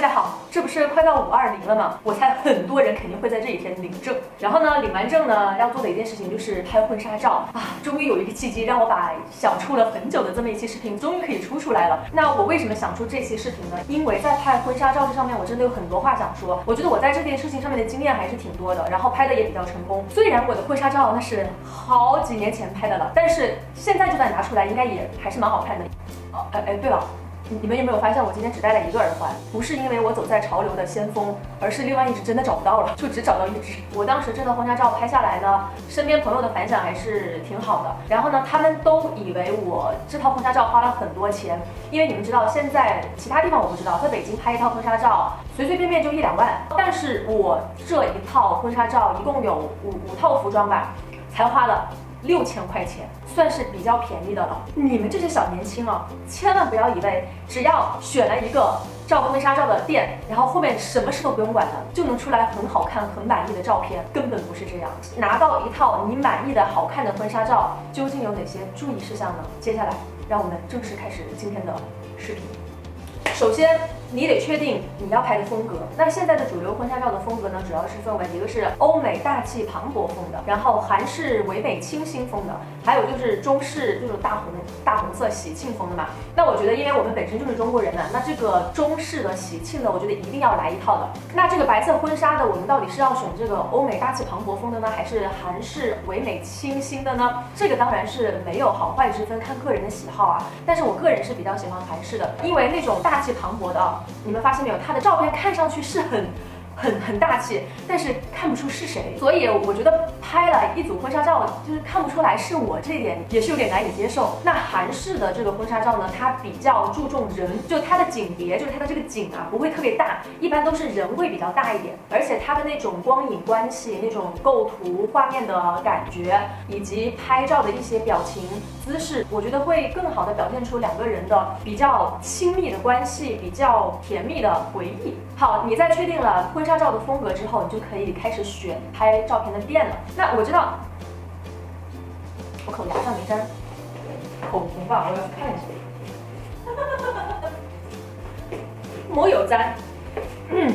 大家好，这不是快到五二零了吗？我猜很多人肯定会在这一天领证。然后呢，领完证呢，要做的一件事情就是拍婚纱照啊。终于有一个契机，让我把想出了很久的这么一期视频，终于可以出出来了。那我为什么想出这期视频呢？因为在拍婚纱照这上面，我真的有很多话想说。我觉得我在这件事情上面的经验还是挺多的，然后拍的也比较成功。虽然我的婚纱照那是好几年前拍的了，但是现在就算拿出来，应该也还是蛮好看的。哦，哎哎，对了。你们有没有发现我今天只戴了一个耳环？不是因为我走在潮流的先锋，而是另外一只真的找不到了，就只找到一只。我当时这套婚纱照拍下来呢，身边朋友的反响还是挺好的。然后呢，他们都以为我这套婚纱照花了很多钱，因为你们知道，现在其他地方我不知道，在北京拍一套婚纱照随随便便就一两万，但是我这一套婚纱照一共有五五套服装吧，才花了。六千块钱算是比较便宜的了。你们这些小年轻啊，千万不要以为只要选了一个照婚纱照的店，然后后面什么事都不用管了，就能出来很好看、很满意的照片。根本不是这样。拿到一套你满意的好看的婚纱照，究竟有哪些注意事项呢？接下来，让我们正式开始今天的视频。首先。你得确定你要拍的风格。那现在的主流婚纱照的风格呢，主要是分为一个是欧美大气磅礴风的，然后韩式唯美清新风的，还有就是中式这种大红大红色喜庆风的嘛。那我觉得，因为我们本身就是中国人呢，那这个中式的喜庆的，我觉得一定要来一套的。那这个白色婚纱的，我们到底是要选这个欧美大气磅礴风的呢，还是韩式唯美清新的呢？这个当然是没有好坏之分，看个人的喜好啊。但是我个人是比较喜欢韩式的，因为那种大气磅礴的啊。你们发现没有，他的照片看上去是很。很很大气，但是看不出是谁，所以我觉得拍了一组婚纱照，就是看不出来是我，这一点也是有点难以接受。那韩式的这个婚纱照呢，它比较注重人，就它的景别，就是它的这个景啊，不会特别大，一般都是人会比较大一点，而且它的那种光影关系、那种构图、画面的感觉，以及拍照的一些表情、姿势，我觉得会更好的表现出两个人的比较亲密的关系，比较甜蜜的回忆。好，你在确定了婚纱。拍照的风格之后，你就可以开始选拍照片的店了。那我知道，我口牙上没粘口红吧？我要去看一下。没有粘。嗯，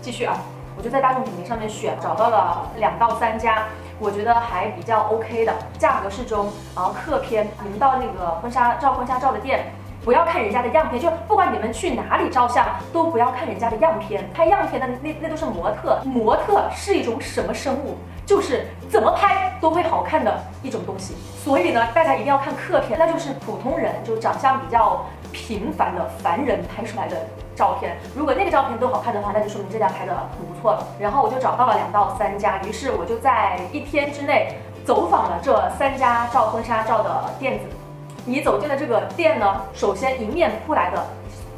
继续啊，我就在大众点评上面选，找到了两到三家，我觉得还比较 OK 的，价格适中，然后客片。你们到那个婚纱照婚纱照的店。不要看人家的样片，就不管你们去哪里照相，都不要看人家的样片。拍样片的那那都是模特，模特是一种什么生物？就是怎么拍都会好看的一种东西。所以呢，大家一定要看客片，那就是普通人，就长相比较平凡的凡人拍出来的照片。如果那个照片都好看的话，那就说明这家拍的很不错了。然后我就找到了两到三家，于是我就在一天之内走访了这三家照婚纱照的店子。你走进了这个店呢，首先迎面扑来的，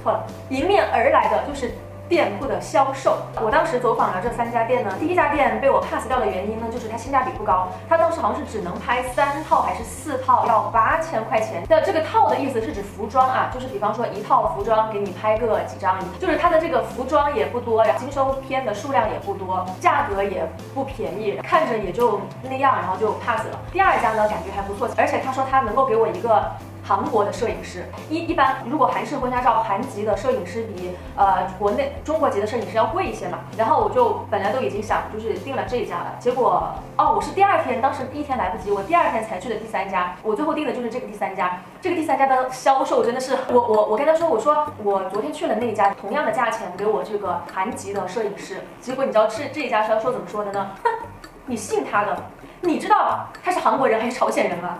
错了，迎面而来的就是。店铺的销售，我当时走访了这三家店呢。第一家店被我 pass 掉的原因呢，就是它性价比不高。它当时好像是只能拍三套还是四套，要八千块钱。的这个套的意思是指服装啊，就是比方说一套服装给你拍个几张，就是它的这个服装也不多呀，精修片的数量也不多，价格也不便宜，看着也就那样，然后就 pass 了。第二家呢，感觉还不错，而且他说他能够给我一个。韩国的摄影师一一般，如果韩式婚纱照，韩籍的摄影师比呃国内中国籍的摄影师要贵一些嘛。然后我就本来都已经想就是订了这一家了，结果哦，我是第二天，当时第一天来不及，我第二天才去的第三家，我最后订的就是这个第三家。这个第三家的销售真的是，我我我跟他说，我说我昨天去了那一家，同样的价钱给我这个韩籍的摄影师，结果你知道这这一家销售怎么说的呢？哼，你信他的？你知道他是韩国人还是朝鲜人吗？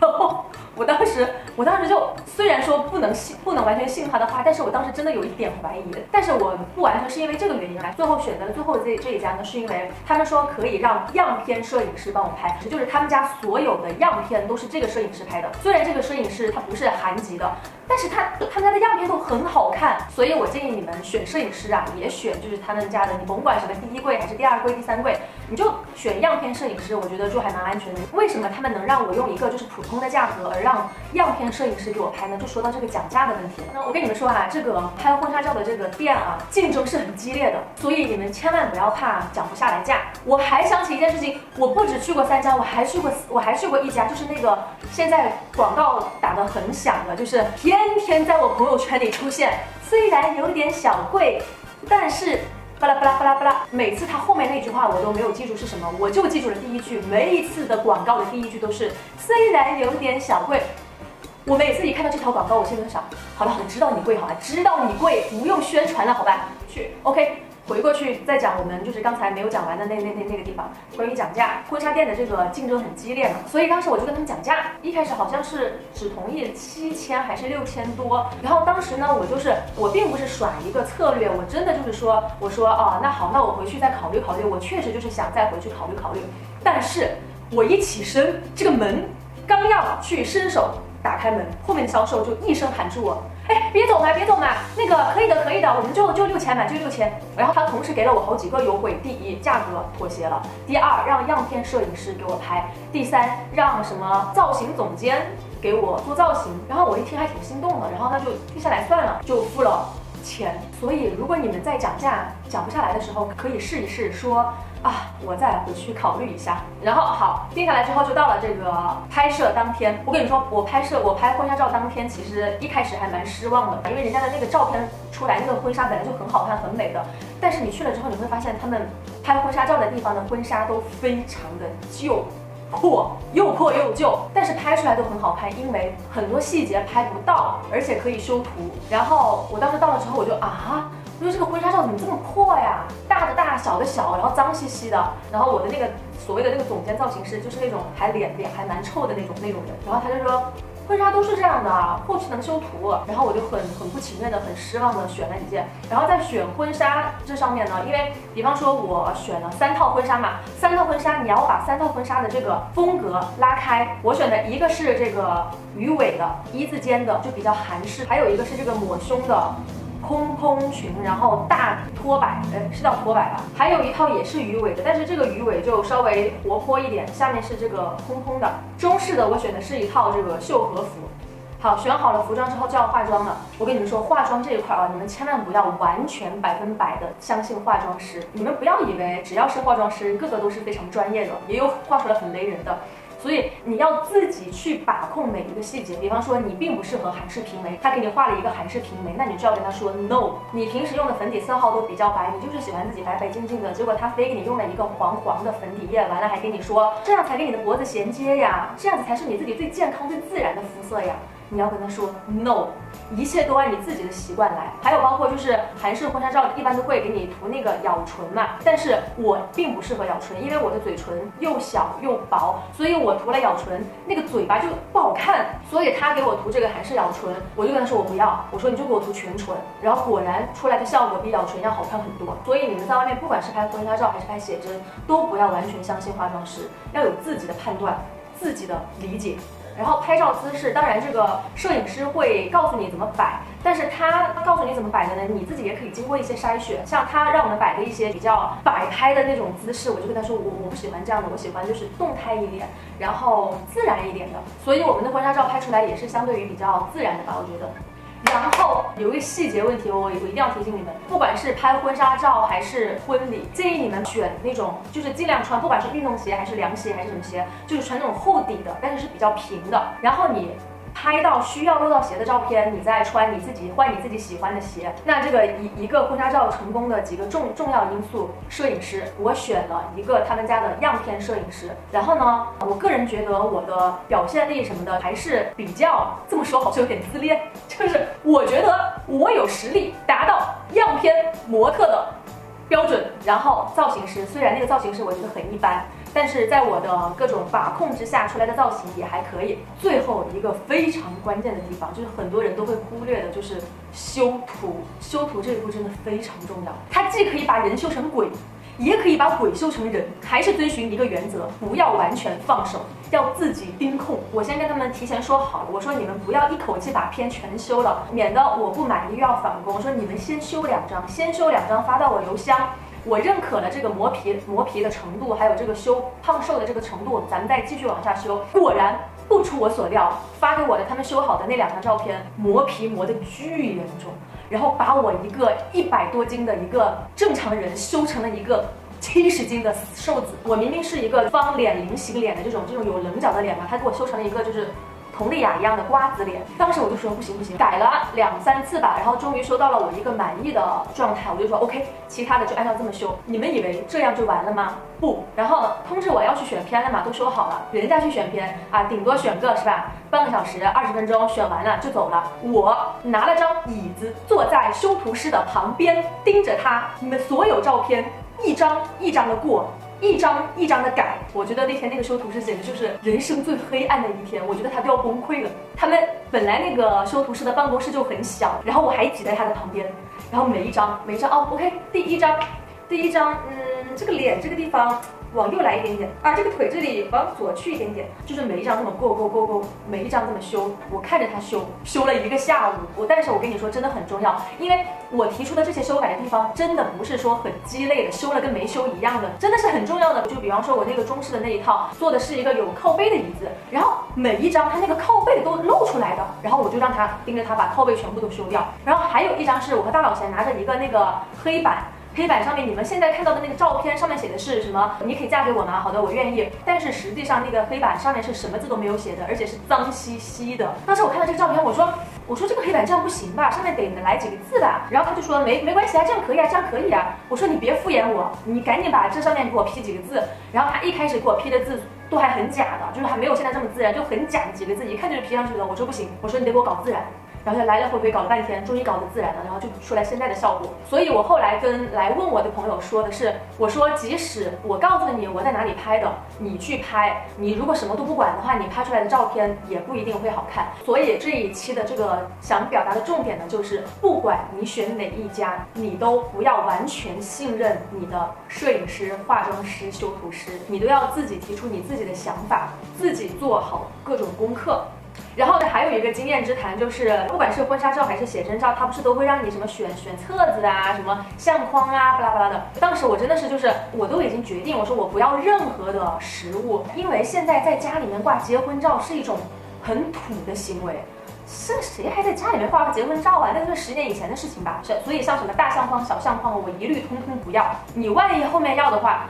然后我当时，我当时就虽然说不能信，不能完全信他的话，但是我当时真的有一点怀疑。但是我不完全是因为这个原因来，最后选择了最后这这一家呢，是因为他们说可以让样片摄影师帮我拍，就是他们家所有的样片都是这个摄影师拍的。虽然这个摄影师他不是韩籍的，但是他他们家的样片都很好看，所以我建议你们选摄影师啊，也选就是他们家的，你甭管什么第一柜还是第二柜、第三柜。你就选样片摄影师，我觉得就还蛮安全的。为什么他们能让我用一个就是普通的价格，而让样片摄影师给我拍呢？就说到这个讲价的问题了。那我跟你们说啊，这个拍婚纱照的这个店啊，竞争是很激烈的，所以你们千万不要怕讲不下来价。我还想起一件事情，我不止去过三家，我还去过我还去过一家，就是那个现在广告打得很响的，就是天天在我朋友圈里出现，虽然有点小贵，但是。巴拉巴拉巴拉巴拉，每次他后面那句话我都没有记住是什么，我就记住了第一句。每一次的广告的第一句都是虽然有点小贵。我每次一看到这条广告，我心里就想，好了好了，知道你贵好了，知道你贵，不用宣传了，好吧？去，OK。回过去再讲我们就是刚才没有讲完的那那那那个地方，关于讲价，婚纱店的这个竞争很激烈嘛，所以当时我就跟他们讲价，一开始好像是只同意七千还是六千多，然后当时呢我就是我并不是耍一个策略，我真的就是说我说哦那好那我回去再考虑考虑，我确实就是想再回去考虑考虑，但是我一起身这个门刚要去伸手打开门，后面的销售就一声喊住我。哎，别走嘛，别走嘛，那个可以的，可以的，我们就就六千嘛，就六千。然后他同时给了我好几个优惠：第一，价格妥协了；第二，让样片摄影师给我拍；第三，让什么造型总监给我做造型。然后我一听还挺心动的，然后那就定下来算了，就付了钱。所以如果你们在讲价讲不下来的时候，可以试一试说。啊，我再回去考虑一下。然后好，定下来之后就到了这个拍摄当天。我跟你说，我拍摄我拍婚纱照当天，其实一开始还蛮失望的，因为人家的那个照片出来，那个婚纱本来就很好看、很美的。但是你去了之后，你会发现他们拍婚纱照的地方的婚纱都非常的旧、破，又破又旧，但是拍出来都很好看，因为很多细节拍不到，而且可以修图。然后我当时到了之后，我就啊。我说这个婚纱照怎么这么破呀？大的大，小的小，然后脏兮兮的。然后我的那个所谓的那个总监造型师，就是那种还脸脸还蛮臭的那种那种人。然后他就说，婚纱都是这样的，后期能修图。然后我就很很不情愿的、很失望的选了一件。然后在选婚纱这上面呢，因为比方说我选了三套婚纱嘛，三套婚纱你要把三套婚纱的这个风格拉开。我选的一个是这个鱼尾的一字肩的，就比较韩式；还有一个是这个抹胸的。蓬蓬裙，然后大拖摆，哎，是叫拖摆吧？还有一套也是鱼尾的，但是这个鱼尾就稍微活泼一点，下面是这个蓬蓬的。中式的我选的是一套这个绣和服。好，选好了服装之后就要化妆了。我跟你们说，化妆这一块啊，你们千万不要完全百分百的相信化妆师。你们不要以为只要是化妆师，个个都是非常专业的，也有画出来很雷人的。所以你要自己去把控每一个细节，比方说你并不适合韩式平眉，他给你画了一个韩式平眉，那你就要跟他说 no。你平时用的粉底色号都比较白，你就是喜欢自己白白净净的，结果他非给你用了一个黄黄的粉底液，完了还跟你说这样才跟你的脖子衔接呀，这样子才是你自己最健康最自然的肤色呀。你要跟他说 no，一切都按你自己的习惯来。还有包括就是韩式婚纱照一般都会给你涂那个咬唇嘛，但是我并不适合咬唇，因为我的嘴唇又小又薄，所以我涂了咬唇，那个嘴巴就不好看。所以他给我涂这个韩式咬唇，我就跟他说我不要，我说你就给我涂全唇。然后果然出来的效果比咬唇要好看很多。所以你们在外面不管是拍婚纱照还是拍写真，都不要完全相信化妆师，要有自己的判断，自己的理解。然后拍照姿势，当然这个摄影师会告诉你怎么摆，但是他告诉你怎么摆的呢？你自己也可以经过一些筛选。像他让我们摆的一些比较摆拍的那种姿势，我就跟他说，我我不喜欢这样的，我喜欢就是动态一点，然后自然一点的。所以我们的婚纱照拍出来也是相对于比较自然的吧，我觉得。然后有一个细节问题，我我一定要提醒你们，不管是拍婚纱照还是婚礼，建议你们选那种就是尽量穿，不管是运动鞋还是凉鞋还是什么鞋，就是穿那种厚底的，但是是比较平的。然后你。拍到需要露到鞋的照片，你再穿你自己换你自己喜欢的鞋。那这个一一个婚纱照成功的几个重重要因素，摄影师，我选了一个他们家的样片摄影师。然后呢，我个人觉得我的表现力什么的还是比较，这么说好像有点自恋，就是我觉得我有实力达到样片模特的标准。然后造型师，虽然那个造型师我觉得很一般。但是在我的各种把控之下，出来的造型也还可以。最后一个非常关键的地方，就是很多人都会忽略的，就是修图。修图这一步真的非常重要，它既可以把人修成鬼，也可以把鬼修成人。还是遵循一个原则，不要完全放手，要自己盯控。我先跟他们提前说好了，我说你们不要一口气把片全修了，免得我不满意又要返工。说你们先修两张，先修两张发到我邮箱。我认可了这个磨皮磨皮的程度，还有这个修胖瘦的这个程度，咱们再继续往下修。果然不出我所料，发给我的他们修好的那两张照片，磨皮磨得巨严重，然后把我一个一百多斤的一个正常人修成了一个。七十斤的瘦子，我明明是一个方脸菱形脸的这种这种有棱角的脸嘛，他给我修成了一个就是佟丽娅一样的瓜子脸。当时我就说不行不行，改了两三次吧，然后终于修到了我一个满意的状态，我就说 OK，其他的就按照这么修。你们以为这样就完了吗？不，然后通知我要去选片了嘛，都修好了，人家去选片啊，顶多选个是吧，半个小时二十分钟，选完了就走了。我拿了张椅子坐在修图师的旁边，盯着他，你们所有照片。一张一张的过，一张一张的改。我觉得那天那个修图师简直就是人生最黑暗的一天，我觉得他都要崩溃了。他们本来那个修图师的办公室就很小，然后我还挤在他的旁边，然后每一张每一张哦，OK，第一张，第一张，嗯，这个脸这个地方。往右来一点点啊，这个腿这里往左去一点点，就是每一张这么勾勾勾勾，每一张这么修，我看着他修，修了一个下午。我但是我跟你说，真的很重要，因为我提出的这些修改的地方，真的不是说很鸡肋的，修了跟没修一样的，真的是很重要的。就比方说，我那个中式的那一套，做的是一个有靠背的椅子，然后每一张它那个靠背都露出来的，然后我就让他盯着他把靠背全部都修掉。然后还有一张是我和大老钱拿着一个那个黑板。黑板上面你们现在看到的那个照片上面写的是什么？你可以嫁给我吗？好的，我愿意。但是实际上那个黑板上面是什么字都没有写的，而且是脏兮兮的。当时我看到这个照片，我说，我说这个黑板这样不行吧？上面得来几个字吧？然后他就说没没关系啊，这样可以啊，这样可以啊。我说你别敷衍我，你赶紧把这上面给我 P 几个字。然后他一开始给我 P 的字都还很假的，就是还没有现在这么自然，就很假的几个字，一看就是 P 上去的。我说不行，我说你得给我搞自然。然后来来回回搞了半天，终于搞得自然了，然后就出来现在的效果。所以我后来跟来问我的朋友说的是，我说即使我告诉你我在哪里拍的，你去拍，你如果什么都不管的话，你拍出来的照片也不一定会好看。所以这一期的这个想表达的重点呢，就是不管你选哪一家，你都不要完全信任你的摄影师、化妆师、修图师，你都要自己提出你自己的想法，自己做好各种功课。然后呢，还有一个经验之谈，就是不管是婚纱照还是写真照，它不是都会让你什么选选册子啊，什么相框啊，巴拉巴拉的。当时我真的是就是，我都已经决定，我说我不要任何的实物，因为现在在家里面挂结婚照是一种很土的行为，是谁还在家里面挂个结婚照啊？那是十年以前的事情吧。所以像什么大相框、小相框，我一律通通不要。你万一后面要的话，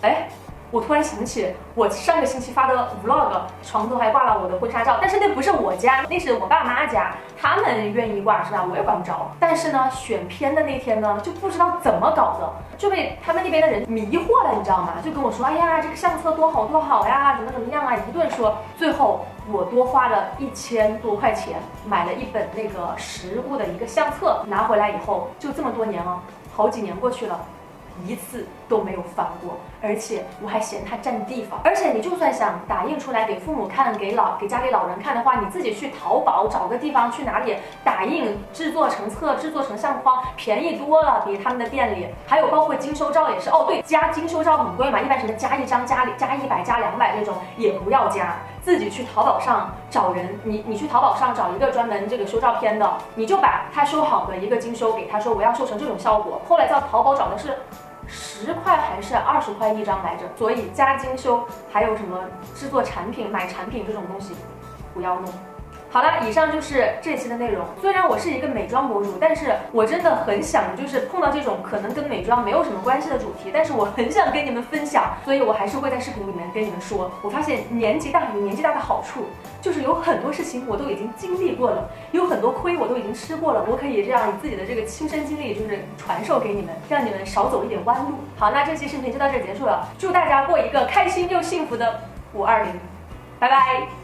哎。我突然想起，我上个星期发的 vlog，床头还挂了我的婚纱照，但是那不是我家，那是我爸妈家，他们愿意挂是吧？我也管不着。但是呢，选片的那天呢，就不知道怎么搞的，就被他们那边的人迷惑了，你知道吗？就跟我说，哎呀，这个相册多好多好呀，怎么怎么样啊，一顿说。最后我多花了一千多块钱买了一本那个实物的一个相册，拿回来以后，就这么多年了，好几年过去了。一次都没有翻过，而且我还嫌它占地方。而且你就算想打印出来给父母看，给老给家里老人看的话，你自己去淘宝找个地方去哪里打印制作成册、制作成相框，便宜多了，比他们的店里。还有包括精修照也是哦，对，加精修照很贵嘛，一般什么加一张加加一百加两百这种也不要加。自己去淘宝上找人，你你去淘宝上找一个专门这个修照片的，你就把他修好的一个精修给他说我要修成这种效果。后来在淘宝找的是十块还是二十块一张来着，所以加精修还有什么制作产品买产品这种东西不要弄。好了，以上就是这期的内容。虽然我是一个美妆博主，但是我真的很想，就是碰到这种可能跟美妆没有什么关系的主题，但是我很想跟你们分享，所以我还是会在视频里面跟你们说。我发现年纪大有年纪大的好处，就是有很多事情我都已经经历过了，有很多亏我都已经吃过了，我可以这样以自己的这个亲身经历，就是传授给你们，让你们少走一点弯路。好，那这期视频就到这结束了，祝大家过一个开心又幸福的五二零，拜拜。